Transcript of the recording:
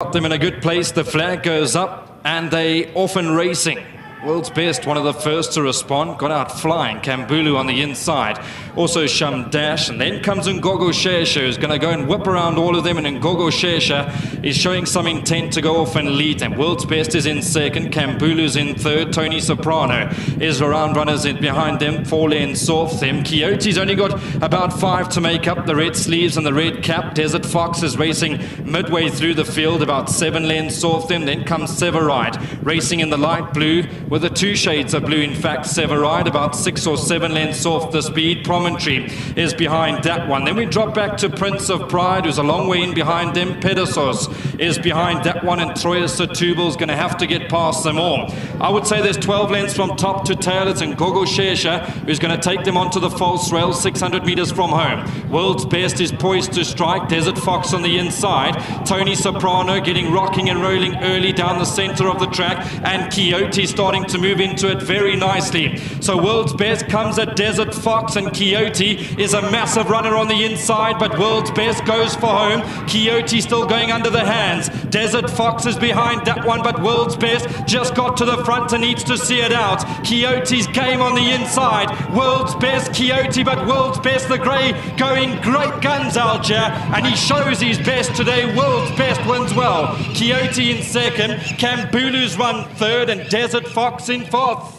got them in a good place. The flag goes up and they often racing. World's best, one of the first to respond, got out flying. Kambulu on the inside. Also Sham Dash, and then comes Ngogo Shesha, who's going to go and whip around all of them. And Ngogo Shesha is showing some intent to go off and lead them. World's best is in second. Kambulu's in third. Tony Soprano is around runners in behind them. Four lanes off them. Coyote's only got about five to make up the red sleeves and the red cap. Desert Fox is racing midway through the field, about seven lanes off them. Then comes Severide, racing in the light blue with the two shades of blue. In fact, Severide about six or seven lengths off the speed. Promontory is behind that one. Then we drop back to Prince of Pride, who's a long way in behind them. Pedasos is behind that one, and Troya Setúbal's going to have to get past them all. I would say there's 12 lengths from top to tail. It's Ngogo Shesha who's going to take them onto the false rail 600 meters from home. World's best is poised to strike. Desert Fox on the inside. Tony Soprano getting rocking and rolling early down the center of the track, and Coyote starting to move into it very nicely. So World's Best comes at Desert Fox and Coyote is a massive runner on the inside, but World's Best goes for home. Coyote still going under the hands. Desert Fox is behind that one, but World's Best just got to the front and needs to see it out. Coyote's game on the inside. World's Best Coyote, but World's Best the Grey going great guns here, and he shows his best today. World's Best wins well. Coyote in second, Kambulu's run third, and Desert Fox in fourth.